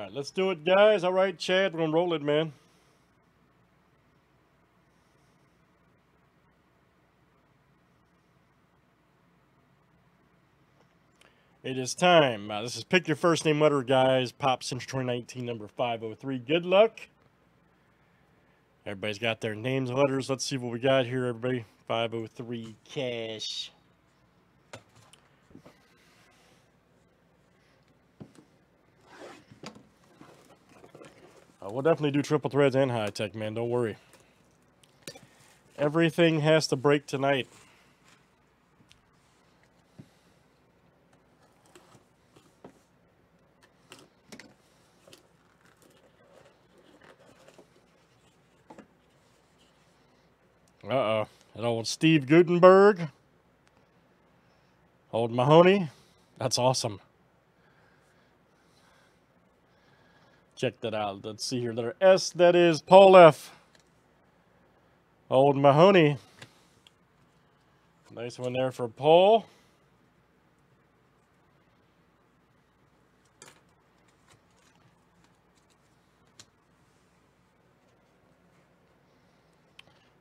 All right, let's do it, guys. All right, Chad, we're going to roll it, man. It is time. Uh, this is Pick Your First Name Letter, guys. Pop Century 2019, number 503. Good luck. Everybody's got their names and letters. Let's see what we got here, everybody. 503 cash. Uh, we'll definitely do triple threads and high tech, man. Don't worry. Everything has to break tonight. Uh-oh. An old Steve Guttenberg. Old Mahoney. That's awesome. Check that out. Let's see here. Letter S, that is Paul F. Old Mahoney. Nice one there for Paul.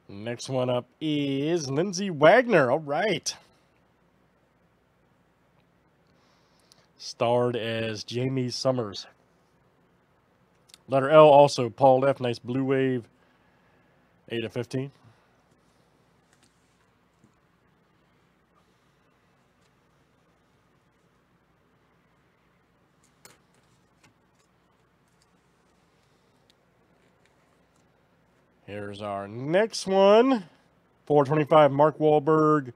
Next one up is Lindsay Wagner. All right. Starred as Jaime Sommers. Letter L also Paul F. Nice blue wave. 8 of 15. Here's our next one. 425 Mark Wahlberg,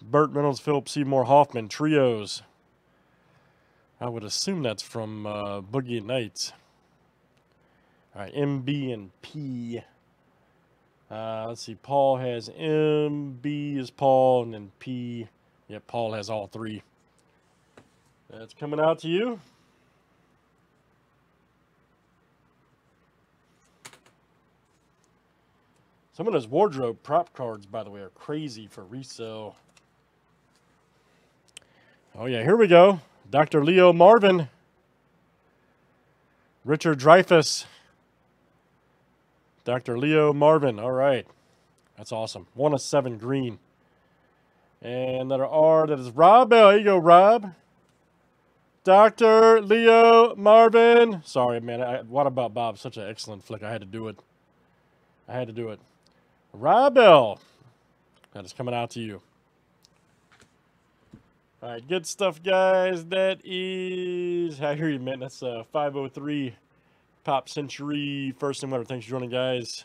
Burt Reynolds, Philip Seymour Hoffman, Trios. I would assume that's from uh, Boogie Nights. All right, MB and P. Uh, let's see, Paul has M, B is Paul, and then P. Yeah, Paul has all three. That's coming out to you. Some of those wardrobe prop cards, by the way, are crazy for resale. Oh, yeah, here we go. Dr. Leo Marvin. Richard Dreyfuss. Dr. Leo Marvin. All right. That's awesome. One of seven green. And letter R, that is Rob Bell. Here you go, Rob. Dr. Leo Marvin. Sorry, man. I, what about Bob? Such an excellent flick. I had to do it. I had to do it. Robel. That is coming out to you. All right, good stuff, guys. That is, I hear you, man. That's uh, 503 Pop Century First and Whatever. Thanks for joining, guys.